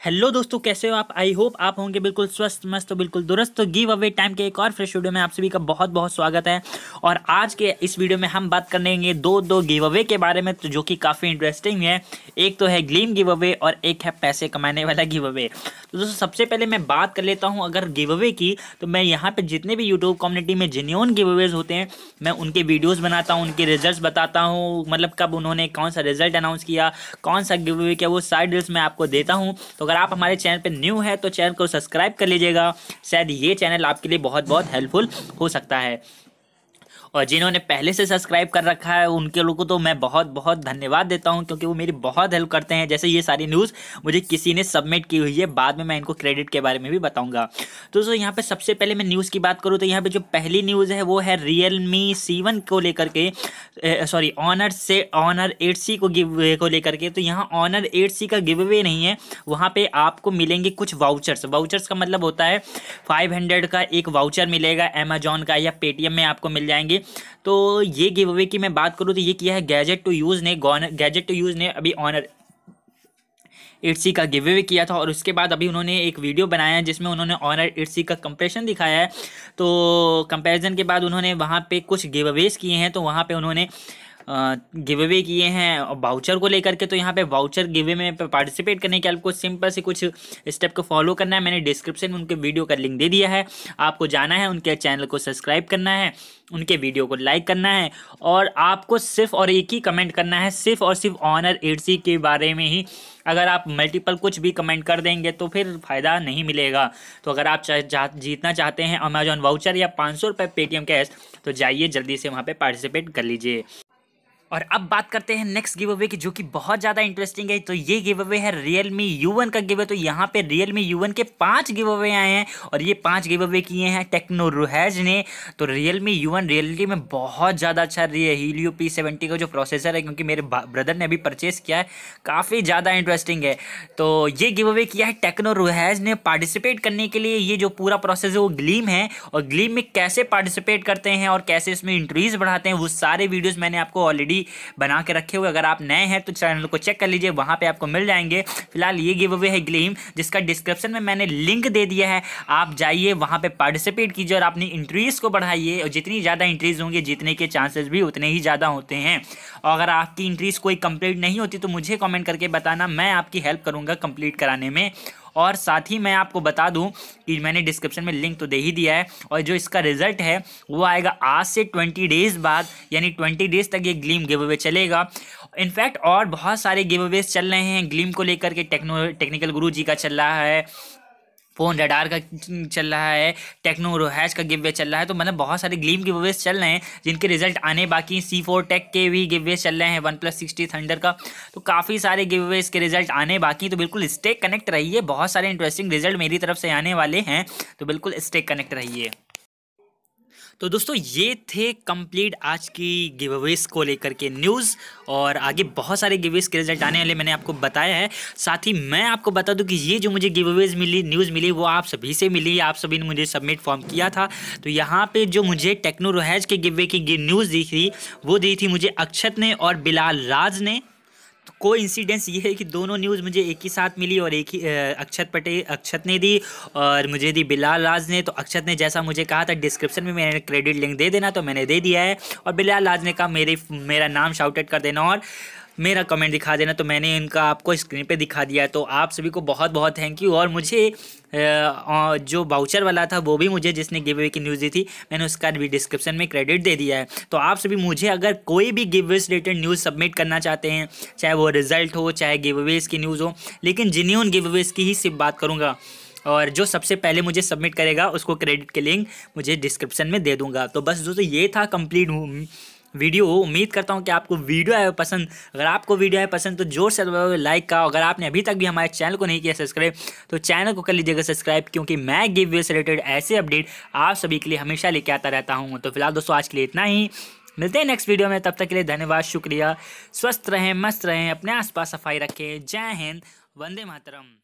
Hello दोस्तों, कैसे हो आप? आई होप आप होंगे बिल्कुल स्वस्थ, मस्त, बिल्कुल दुरुस्त। तो गिव अवे टाइम के एक और फ्रेश वीडियो में आप सभी का बहुत बहुत स्वागत है। और आज के इस वीडियो में हम बात करेंगे दो दो गिव अवे के बारे में तो जो कि काफ़ी इंटरेस्टिंग है। एक तो है ग्लीम गिव अवे और एक है पैसे कमाने वाला गिव अवे तो दोस्तों, सबसे पहले मैं बात कर लेता हूँ अगर गिव अवे की तो मैं यहाँ पर जितने भी यूट्यूब कम्युनिटी में जिन्योन गिव अवेज होते हैं, मैं उनके वीडियोज़ बनाता हूँ, उनके रिज़ल्ट बताता हूँ मतलब कब उन्होंने कौन सा रिज़ल्ट अनाउंस किया, कौन सा गिव अवे किया, वो साइड डिटेल्स मैं आपको देता हूँ। तो अगर आप हमारे चैनल पर न्यू है तो चैनल को सब्सक्राइब कर लीजिएगा। शायद ये चैनल आपके लिए बहुत बहुत हेल्पफुल हो सकता है। और जिन्होंने पहले से सब्सक्राइब कर रखा है, उनके लोगों को तो मैं बहुत बहुत धन्यवाद देता हूँ, क्योंकि वो मेरी बहुत हेल्प करते हैं। जैसे ये सारी न्यूज़ मुझे किसी ने सबमिट की हुई है, बाद में मैं इनको क्रेडिट के बारे में भी बताऊँगा। तो दोस्तों यहाँ पे सबसे पहले मैं न्यूज़ की बात करूँ तो यहाँ पर जो पहली न्यूज़ है, वो है रियल मी सी को लेकर के सॉरी ऑनर से ऑनर एट सी को गिव को लेकर के। तो यहाँ ऑनर एट सी का गिव अवे नहीं है, वहाँ पे आपको मिलेंगे कुछ वाउचर्स वाउचर्स का मतलब होता है फाइव हंड्रेड का एक वाउचर मिलेगा अमेजोन का या पेटीएम में आपको मिल जाएँगे। तो ये गिव अवे की मैं बात करूँ तो ये किया है गैजेट टू यूज़ ने गैजेट टू यूज़ ने अभी ऑनर एट का गिव अवे किया था और उसके बाद अभी उन्होंने एक वीडियो बनाया है जिसमें उन्होंने ऑनर एट का कंपेरिजन दिखाया है। तो कंपेरिजन के बाद उन्होंने वहाँ पे कुछ गिव अवेज किए हैं तो वहाँ पर उन्होंने गिव अवे किए हैं वाउचर को लेकर के तो यहाँ पे वाउचर गिवे में पार्टिसिपेट करने के आपको सिंपल से कुछ स्टेप को फॉलो करना है। मैंने डिस्क्रिप्शन में उनके वीडियो का लिंक दे दिया है। आपको जाना है, उनके चैनल को सब्सक्राइब करना है, उनके वीडियो को लाइक करना है और आपको सिर्फ़ और एक ही कमेंट करना है, सिर्फ़ और सिर्फ़ ऑनर एट के बारे में ही। अगर आप मल्टीपल कुछ भी कमेंट कर देंगे तो फिर फ़ायदा नहीं मिलेगा। तो अगर आप चाह जीतना चाहते हैं अमेजॉन वाउचर या पाँच सौ रुपये पेटीएम कैश तो जाइए, जल्दी से वहाँ पे पार्टिसिपेट कर लीजिए। और अब बात करते हैं नेक्स्ट गिव अवे की, जो कि बहुत ज़्यादा इंटरेस्टिंग है। तो ये गिव अवे है रियल मी यू वन का गिव अवे तो यहाँ पे रियल मी यू वन के पाँच गिव अवे आए हैं और ये पाँच गिव अवे किए हैं टेक्नो रुहैज ने। तो Realme U one reality में बहुत ज़्यादा अच्छा रही है। हीलियो पी सेवेंटी का जो प्रोसेसर है, क्योंकि मेरे ब्रदर ने अभी परचेस किया है, काफ़ी ज़्यादा इंटरेस्टिंग है। तो ये गिव अवे किया है टेक्नो रुहैज ने पार्टिसिपेट करने के लिए। ये जो पूरा प्रोसेस है, वो ग्लीम है। और ग्लीम में कैसे पार्टिसिपेट करते हैं और कैसे इसमें इंट्रीज बढ़ाते हैं, वो सारे वीडियोज़ मैंने आपको ऑलरेडी भी बना के रखे हुए। अगर आप नए हैं तो चैनल को चेक कर लीजिए, वहाँ पे आपको मिल जाएँगे। फ़िलहाल ये गिव अवे है ग्लीम जिसका डिस्क्रिप्शन में मैंने लिंक दे दिया है। आप जाइए, वहाँ पर पार्टिसिपेट कीजिए और अपनी इंट्रीज को बढ़ाइए। और जितनी ज़्यादा इंट्रीज होंगी, जीतने के चांसेस भी उतने ही ज़्यादा होते हैं। और अगर आपकी इंट्रीज कोई कंप्लीट नहीं होती तो मुझे कमेंट करके बताना। मैं आपकी हेल्प करूँगा कंप्लीट कराने में। और साथ ही मैं आपको बता दूँ कि मैंने डिस्क्रिप्शन में लिंक तो दे ही दिया है और जो इसका रिज़ल्ट है, वो आएगा आज से ट्वेंटी डेज़ बाद, यानी ट्वेंटी डेज़ तक ये ग्लीम गिव अवे चलेगा इनफैक्ट और बहुत सारे गिव अवेज चल रहे हैं। ग्लीम को लेकर के टेक्नो टेक्निकल गुरु जी का चल रहा है। फ़ोन रडार का चल रहा है टेक्नो रोहैश का गिव चल रहा है तो मतलब बहुत सारे ग्लीम गिव वेज चल रहे हैं, जिनके रिज़ल्ट आने बाकी सी फोर टेक के भी गिव वेज चल रहे हैं वन प्लस सिक्सटी थंडर का। तो काफ़ी सारे गिव वेज के रिज़ल्ट आने बाकी तो बिल्कुल स्टे कनेक्ट रहिए। बहुत सारे इंटरेस्टिंग रिज़ल्ट मेरी तरफ़ से आने वाले हैं तो बिल्कुल स्टे कनेक्ट रहिए। तो दोस्तों, ये थे कंप्लीट आज की गिव अवेज को लेकर के न्यूज़ और आगे बहुत सारे गिव के रिज़ल्ट आने वाले मैंने आपको बताया है। साथ ही मैं आपको बता दूँ कि ये जो मुझे गिव अवेज मिली न्यूज़ मिली, वो आप सभी से मिली, आप सभी ने मुझे सबमिट फॉर्म किया था। तो यहाँ पे जो मुझे टेक्नो रोहैज के गिवे की न्यूज़ दी थी, वो दी थी मुझे अक्षत ने और बिलाल राज ने। कोई इंसिडेंस ये है कि दोनों न्यूज़ मुझे एक ही साथ मिली और एक ही अक्षत पटेल अक्षत ने दी और मुझे दी बिलाल राज ने। तो अक्षत ने जैसा मुझे कहा था डिस्क्रिप्शन में मैंने क्रेडिट लिंक दे देना तो मैंने दे दिया है। और बिलाल राज ने कहा, मेरे, मेरा नाम शाउटेड कर देना और मेरा कमेंट दिखा देना तो मैंने इनका आपको स्क्रीन पे दिखा दिया है। तो आप सभी को बहुत बहुत थैंक यू और मुझे जो बाउचर वाला था, वो भी मुझे जिसने गिव अवे की न्यूज़ दी थी, मैंने उसका भी डिस्क्रिप्शन में क्रेडिट दे दिया है। तो आप सभी मुझे अगर कोई भी give away related news submit करना चाहते हैं, चाहे वो रिज़ल्ट हो, चाहे गिव अवेज की न्यूज़ हो, लेकिन जिन्यून गिव अवेज की ही सिर्फ़ बात करूँगा। और जो सबसे पहले मुझे सबमिट करेगा, उसको क्रेडिट के लिंक मुझे डिस्क्रिप्शन में दे दूँगा। तो बस दोस्तों, ये था कंप्लीट वीडियो, उम्मीद करता हूँ कि आपको वीडियो आए पसंद। अगर आपको वीडियो आए पसंद तो ज़ोर से लाइक का। अगर आपने अभी तक भी हमारे चैनल को नहीं किया सब्सक्राइब तो चैनल को कर लीजिएगा सब्सक्राइब, क्योंकि मैं गिव वे रिलेटेड ऐसे अपडेट आप सभी के लिए हमेशा लेके आता रहता हूँ। तो फ़िलहाल दोस्तों, आज के लिए इतना ही। मिलते हैं नेक्स्ट वीडियो में। तब तक के लिए धन्यवाद, शुक्रिया। स्वस्थ रहें, मस्त रहें, अपने आसपास सफ़ाई रखें। जय हिंद, वंदे मातरम।